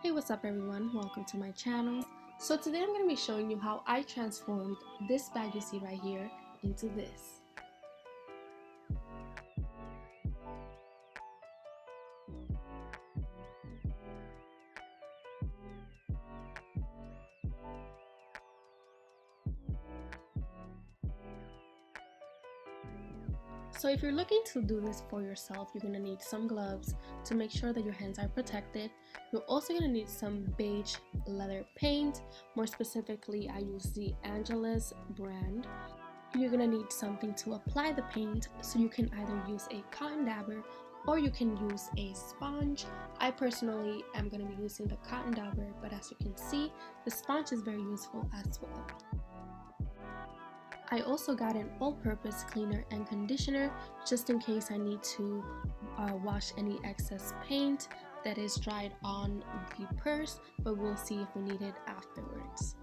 Hey what's up everyone, welcome to my channel. So today I'm going to be showing you how I transformed this bag you see right here into this. So if you're looking to do this for yourself, you're gonna need some gloves to make sure that your hands are protected. You're also gonna need some beige leather paint. More specifically, I use the Angelus brand. You're gonna need something to apply the paint, so you can either use a cotton dabber or you can use a sponge. I personally am going to be using the cotton dabber, but as you can see, the sponge is very useful as well. I also got an all-purpose cleaner and conditioner just in case I need to uh, wash any excess paint that is dried on the purse, but we'll see if we need it afterwards.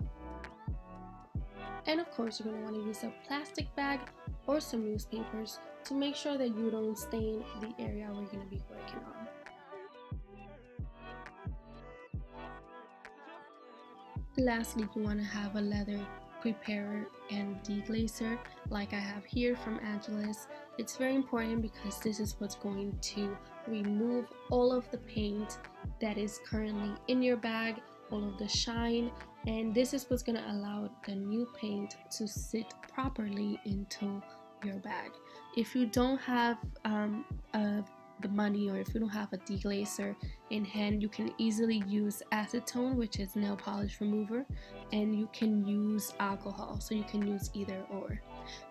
And of course, you're going to want to use a plastic bag or some newspapers to make sure that you don't stain the area we're going to be working on. Lastly, you want to have a leather preparer and deglazer like I have here from Angelus. It's very important because this is what's going to remove all of the paint that is currently in your bag, all of the shine, and this is what's going to allow the new paint to sit properly into your bag. If you don't have um, a the money or if you don't have a deglazer in hand you can easily use acetone which is nail polish remover and you can use alcohol. So you can use either or.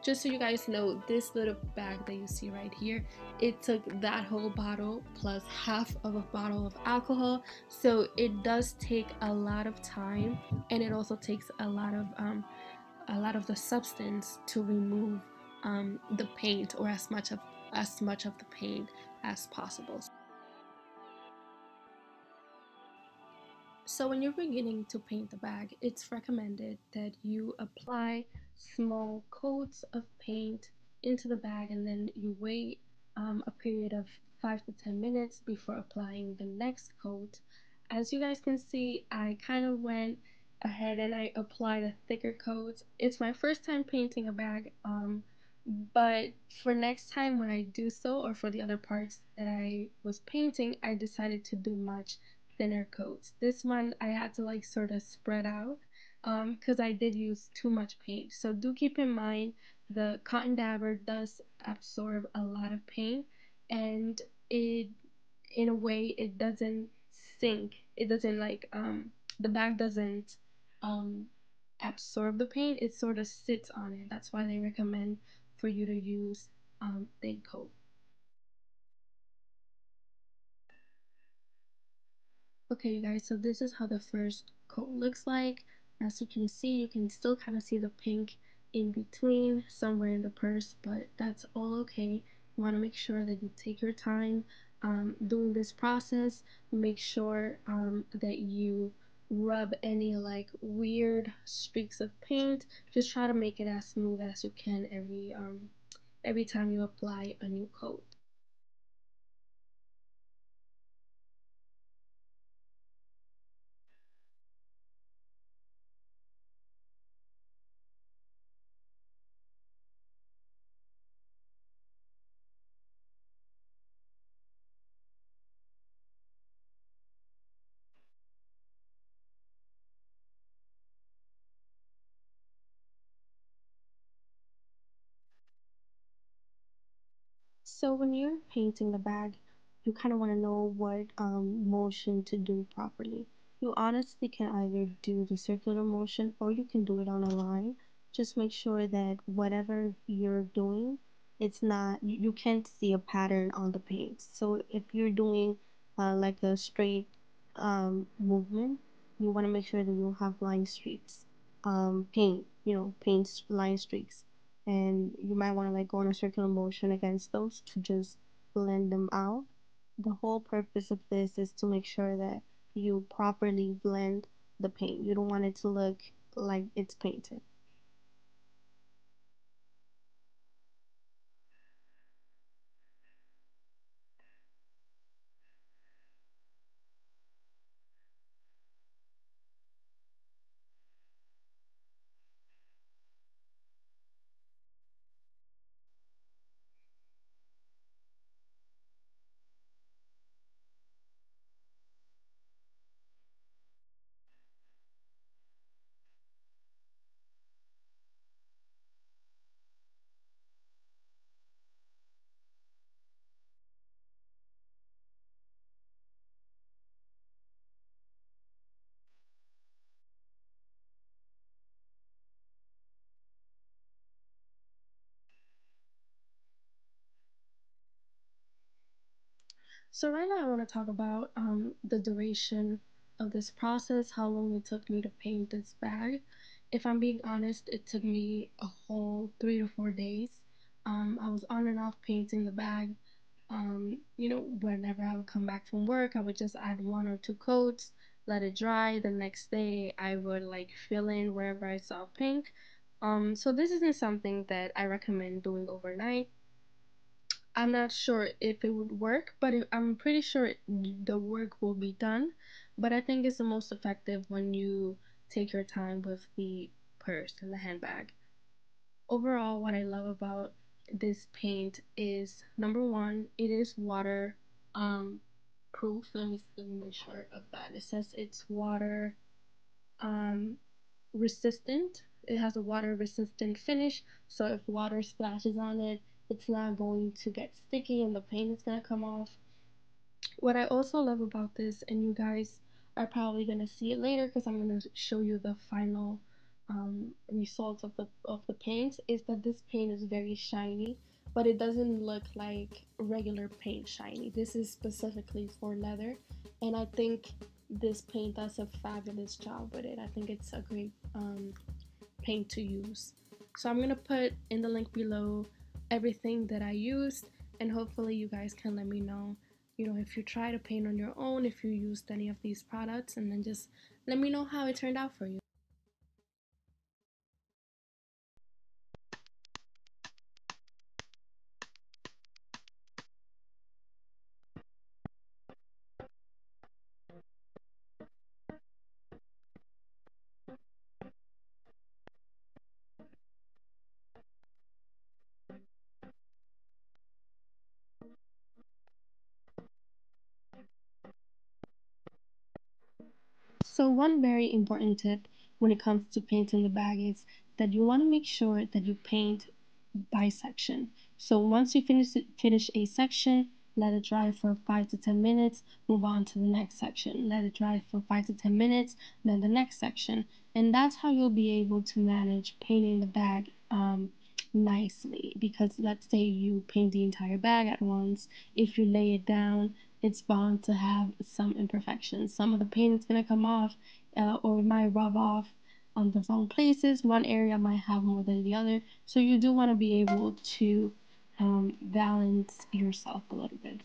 Just so you guys know this little bag that you see right here it took that whole bottle plus half of a bottle of alcohol. So it does take a lot of time and it also takes a lot of um, a lot of the substance to remove um, the paint or as much of as much of the paint as possible. So when you're beginning to paint the bag, it's recommended that you apply small coats of paint into the bag and then you wait um, a period of 5 to 10 minutes before applying the next coat. As you guys can see, I kind of went ahead and I applied a thicker coat. It's my first time painting a bag. Um, but for next time when I do so, or for the other parts that I was painting, I decided to do much thinner coats. This one I had to like sort of spread out because um, I did use too much paint. So do keep in mind the cotton dabber does absorb a lot of paint and it in a way it doesn't sink. It doesn't like um the bag doesn't um absorb the paint. It sort of sits on it. That's why they recommend for you to use um, coat. Okay you guys, so this is how the first coat looks like. As you can see, you can still kind of see the pink in between somewhere in the purse, but that's all okay. You want to make sure that you take your time um, doing this process. Make sure um, that you rub any like weird streaks of paint. Just try to make it as smooth as you can every um, every time you apply a new coat. So when you're painting the bag, you kind of want to know what um, motion to do properly. You honestly can either do the circular motion or you can do it on a line. Just make sure that whatever you're doing, it's not, you can't see a pattern on the paint. So if you're doing uh, like a straight um, movement, you want to make sure that you have line streaks. Um, paint, you know, paint line streaks and you might want to like go in a circular motion against those to just blend them out. The whole purpose of this is to make sure that you properly blend the paint. You don't want it to look like it's painted. So right now I want to talk about um, the duration of this process, how long it took me to paint this bag. If I'm being honest, it took me a whole three to four days. Um, I was on and off painting the bag. Um, you know, whenever I would come back from work, I would just add one or two coats, let it dry. The next day, I would like fill in wherever I saw pink. Um, so this isn't something that I recommend doing overnight I'm not sure if it would work, but it, I'm pretty sure the work will be done. But I think it's the most effective when you take your time with the purse and the handbag. Overall, what I love about this paint is number one, it is water um, proof. Let me, let me make sure of that. It says it's water um, resistant. It has a water resistant finish, so if water splashes on it, it's not going to get sticky and the paint is going to come off. What I also love about this, and you guys are probably going to see it later because I'm going to show you the final um, results of the of the paint, is that this paint is very shiny, but it doesn't look like regular paint shiny. This is specifically for leather, and I think this paint does a fabulous job with it. I think it's a great um, paint to use. So I'm gonna put in the link below everything that I used and hopefully you guys can let me know you know if you try to paint on your own if you used any of these products and then just let me know how it turned out for you So one very important tip when it comes to painting the bag is that you want to make sure that you paint by section. So once you finish finish a section, let it dry for 5 to 10 minutes, move on to the next section. Let it dry for 5 to 10 minutes, then the next section. And that's how you'll be able to manage painting the bag um, nicely because let's say you paint the entire bag at once if you lay it down it's bound to have some imperfections. Some of the paint is going to come off uh, or it might rub off on the wrong places. One area might have more than the other. So you do want to be able to um, balance yourself a little bit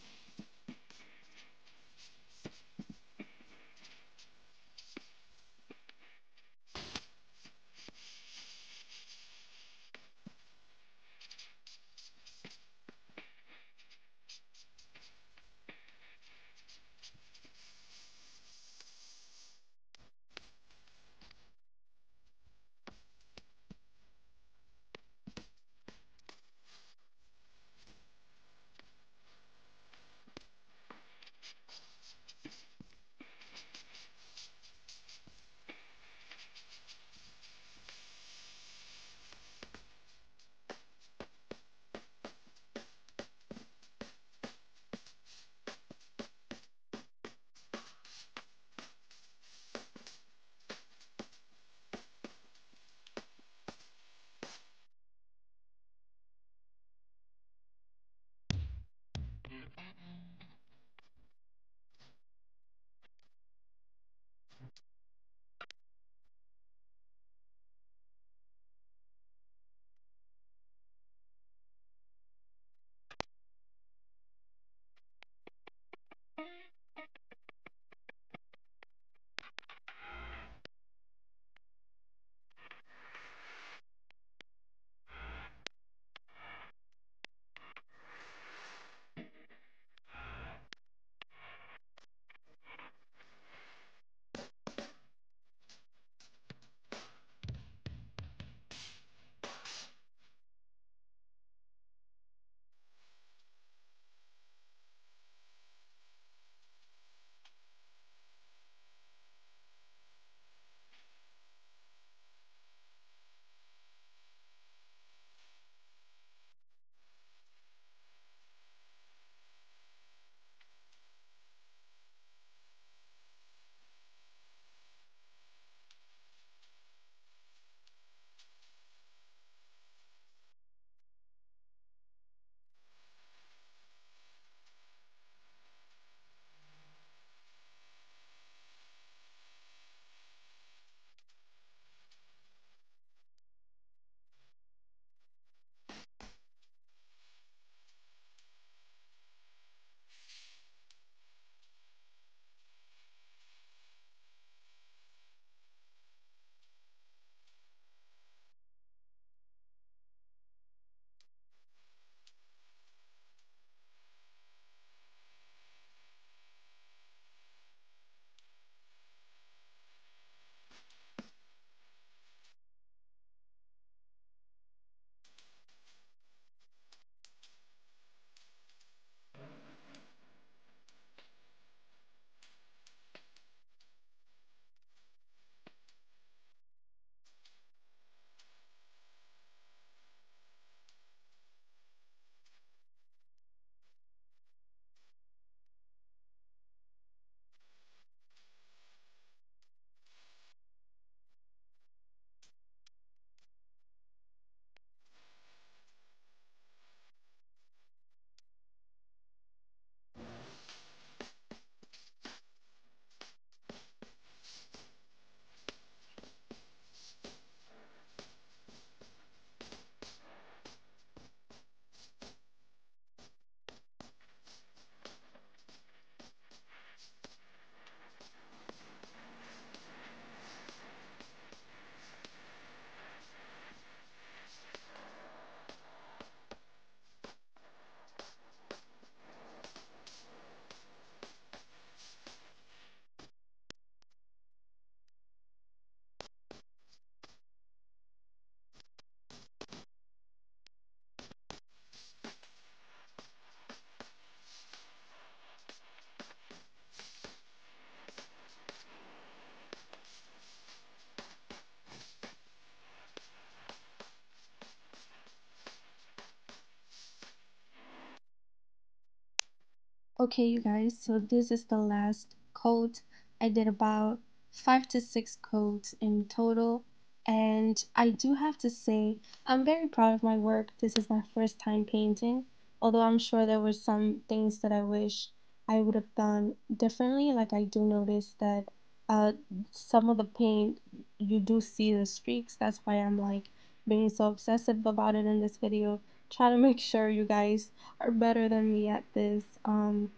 Okay, you guys, so this is the last coat. I did about five to six coats in total. And I do have to say, I'm very proud of my work. This is my first time painting, although I'm sure there were some things that I wish I would have done differently. Like, I do notice that uh, some of the paint, you do see the streaks. That's why I'm like being so obsessive about it in this video. Try to make sure you guys are better than me at this. Um,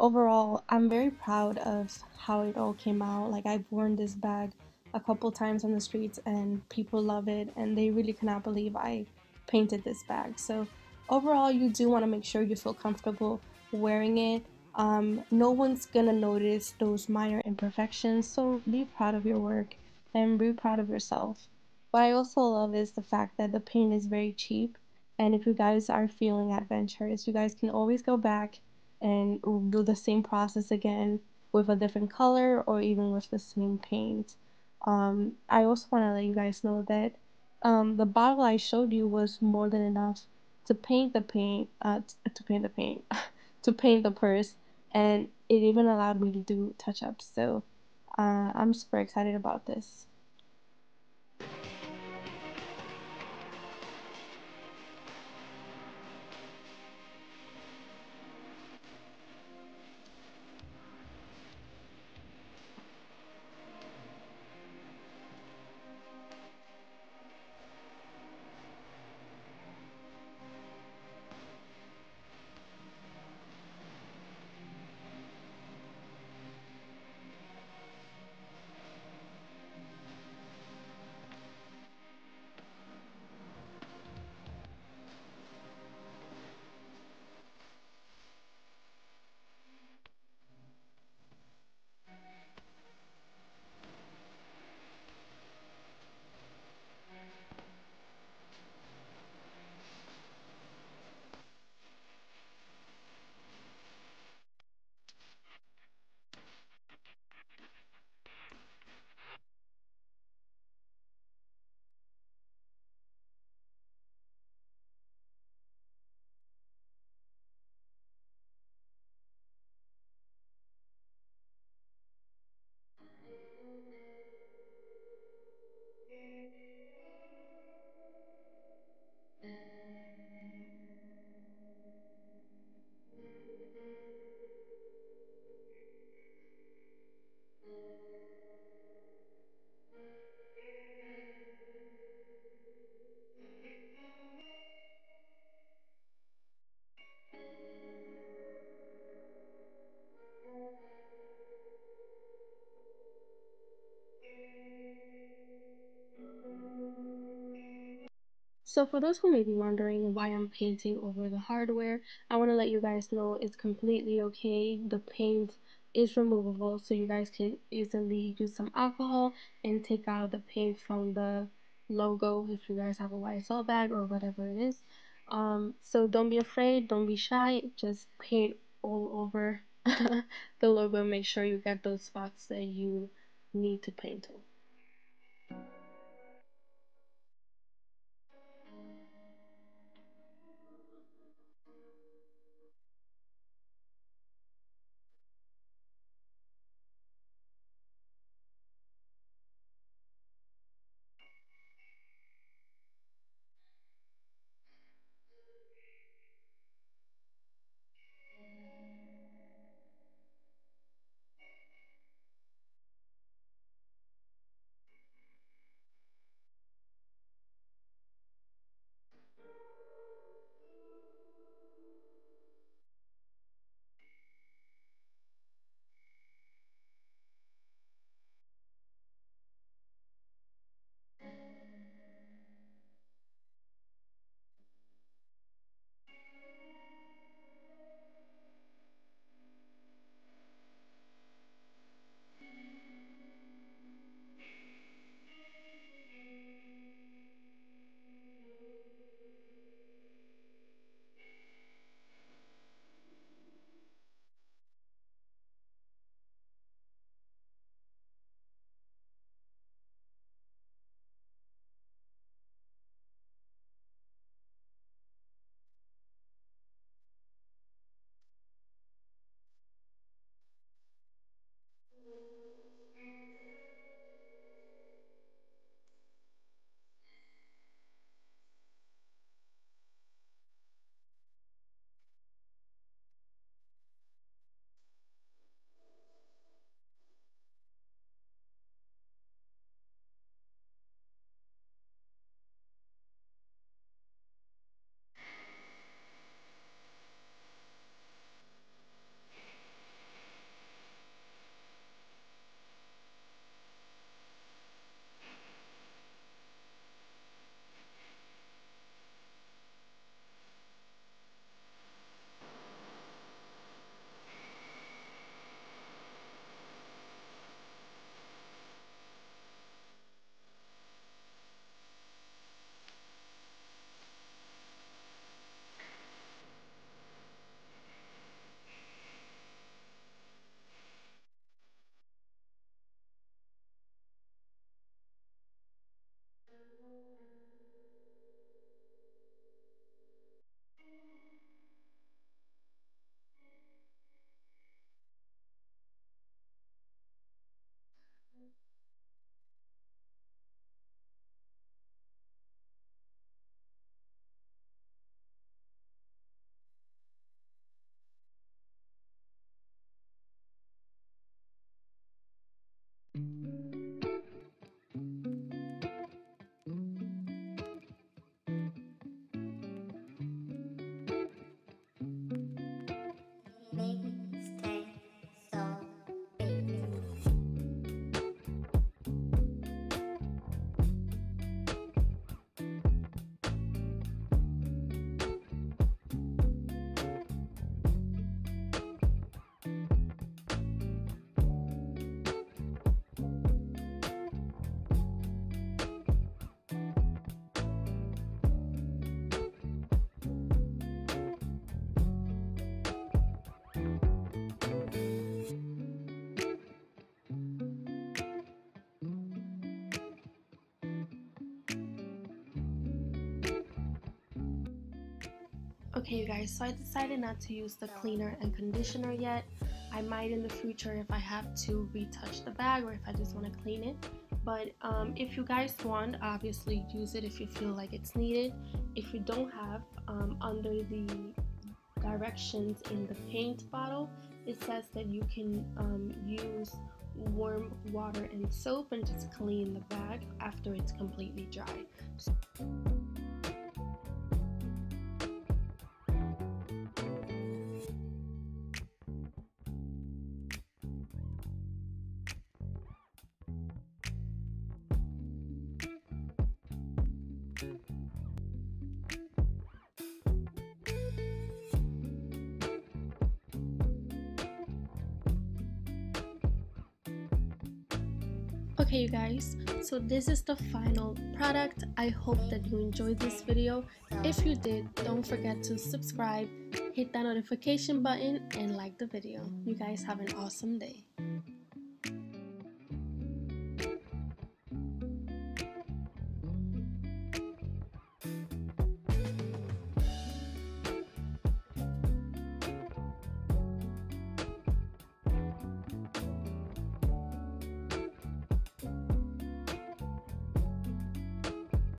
overall, I'm very proud of how it all came out. Like I've worn this bag a couple times on the streets and people love it and they really cannot believe I painted this bag. So overall, you do want to make sure you feel comfortable wearing it. Um, no one's gonna notice those minor imperfections, so be proud of your work and be proud of yourself. What I also love is the fact that the paint is very cheap and if you guys are feeling adventurous, you guys can always go back and do the same process again with a different color or even with the same paint. Um, I also want to let you guys know that um, the bottle I showed you was more than enough to paint the paint, uh, to paint the paint, to paint the purse, and it even allowed me to do touch-ups. So uh, I'm super excited about this. So for those who may be wondering why I'm painting over the hardware, I want to let you guys know it's completely okay. The paint is removable, so you guys can easily use some alcohol and take out the paint from the logo if you guys have a YSL bag or whatever it is. Um, so don't be afraid, don't be shy, just paint all over the logo. Make sure you get those spots that you need to paint on. Okay you guys, so I decided not to use the cleaner and conditioner yet. I might in the future if I have to retouch the bag or if I just want to clean it. But um, if you guys want, obviously use it if you feel like it's needed. If you don't have, um, under the directions in the paint bottle, it says that you can um, use warm water and soap and just clean the bag after it's completely dry. So okay you guys so this is the final product. I hope that you enjoyed this video. If you did don't forget to subscribe hit that notification button and like the video. You guys have an awesome day